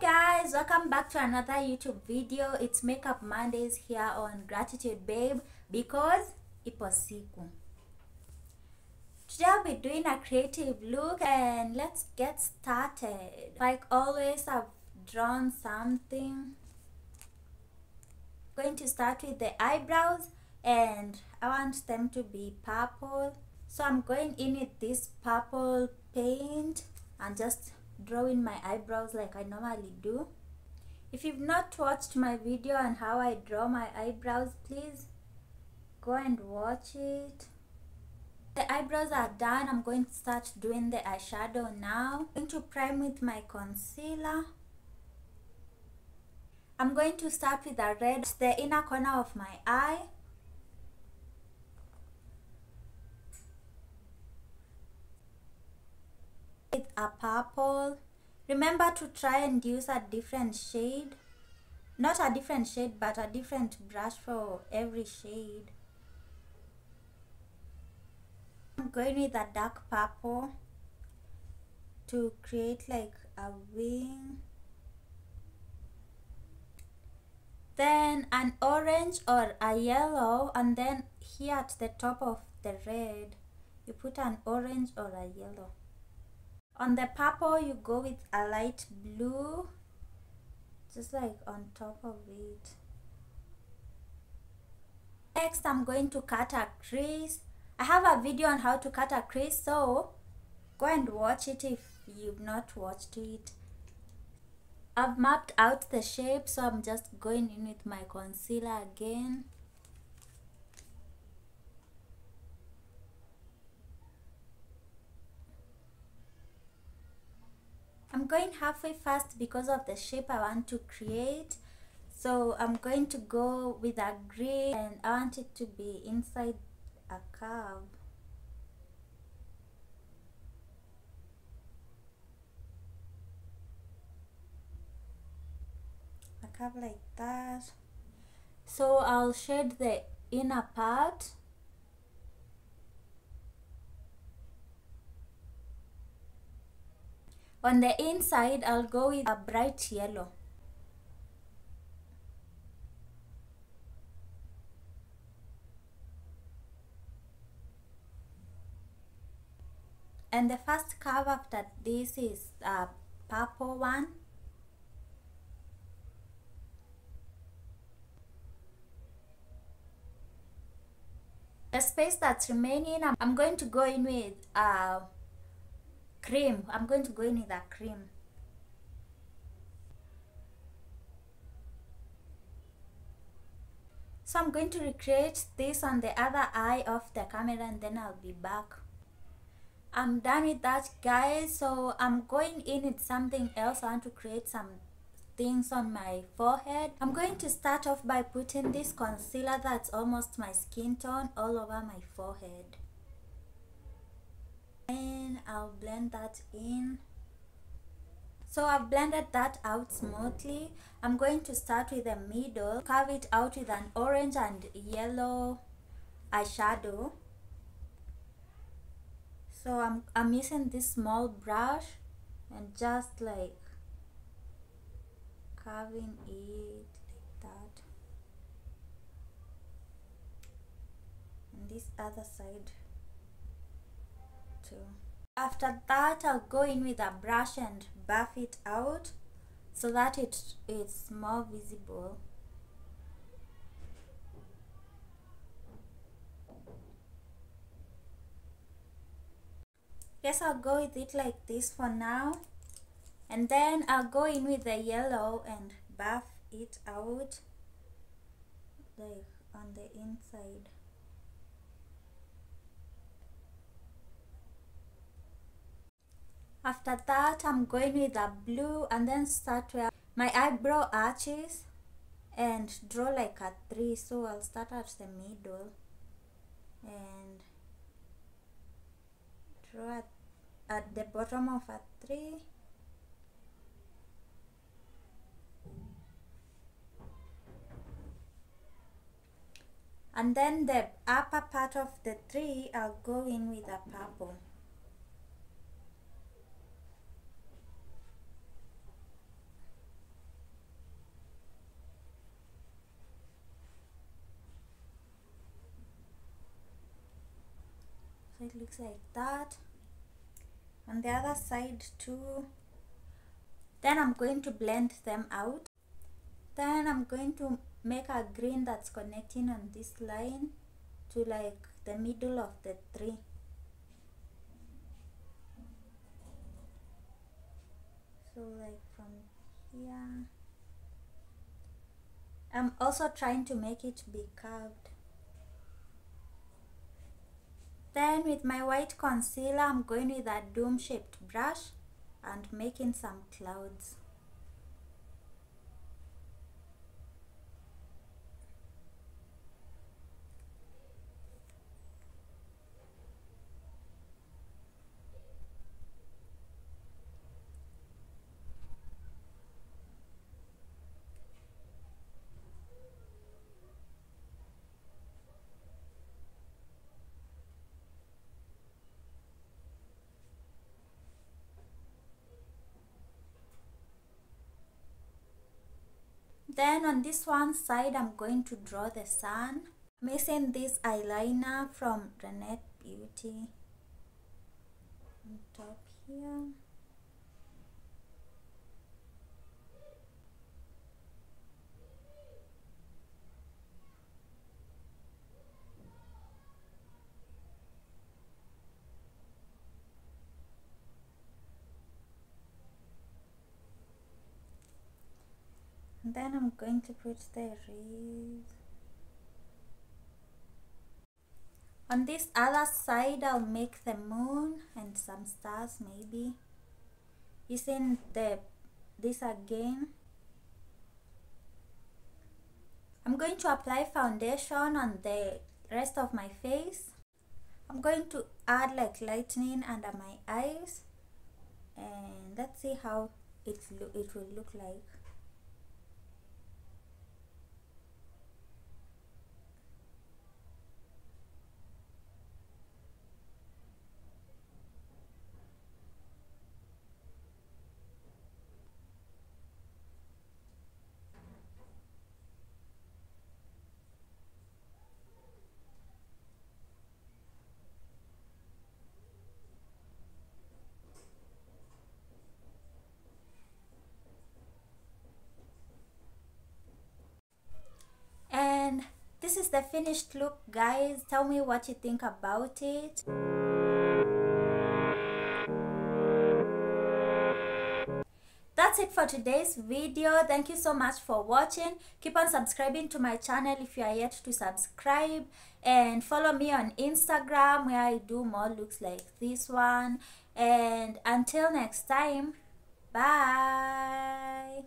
guys welcome back to another youtube video. It's makeup mondays here on gratitude babe because ipo siku. Today i'll be doing a creative look and let's get started. Like always i've drawn something. Going to start with the eyebrows and i want them to be purple. So i'm going in with this purple paint and just drawing my eyebrows like I normally do. If you've not watched my video on how I draw my eyebrows, please go and watch it. The eyebrows are done. I'm going to start doing the eyeshadow now. I'm going to prime with my concealer. I'm going to start with the red, the inner corner of my eye. A purple. Remember to try and use a different shade. Not a different shade but a different brush for every shade. I'm going with a dark purple to create like a wing. Then an orange or a yellow and then here at the top of the red you put an orange or a yellow on the purple you go with a light blue just like on top of it. Next i'm going to cut a crease. I have a video on how to cut a crease so go and watch it if you've not watched it. I've mapped out the shape so i'm just going in with my concealer again I'm going halfway fast because of the shape I want to create. So I'm going to go with a grid and I want it to be inside a curve. A curve like that. So I'll shade the inner part On the inside, I'll go with a bright yellow. And the first curve after this is a purple one. The space that's remaining, I'm going to go in with uh, cream. I'm going to go in with a cream. So i'm going to recreate this on the other eye of the camera and then i'll be back. I'm done with that guys. So i'm going in with something else. I want to create some things on my forehead. I'm going to start off by putting this concealer that's almost my skin tone all over my forehead and I'll blend that in. So I've blended that out smoothly. I'm going to start with the middle. Carve it out with an orange and yellow eyeshadow. So I'm, I'm using this small brush and just like carving it like that. And this other side too. After that, I'll go in with a brush and buff it out so that it is more visible. Guess I'll go with it like this for now. And then I'll go in with the yellow and buff it out like on the inside. After that, I'm going with a blue and then start where my eyebrow arches and draw like a three. So I'll start at the middle and draw at, at the bottom of a three. And then the upper part of the tree, I'll go in with a purple. Looks like that. On the other side too. Then I'm going to blend them out. Then I'm going to make a green that's connecting on this line to like the middle of the tree. So like from here. I'm also trying to make it be curved then with my white concealer I'm going with a dome shaped brush and making some clouds then on this one side I'm going to draw the sun. Using this eyeliner from Renette Beauty. On top here then I'm going to put the wreath on this other side I'll make the moon and some stars maybe. Using the this again. I'm going to apply foundation on the rest of my face. I'm going to add like lightning under my eyes. And let's see how it, it will look like and this is the finished look guys. Tell me what you think about it. That's it for today's video. Thank you so much for watching. Keep on subscribing to my channel if you are yet to subscribe. And follow me on instagram where i do more looks like this one. And until next time bye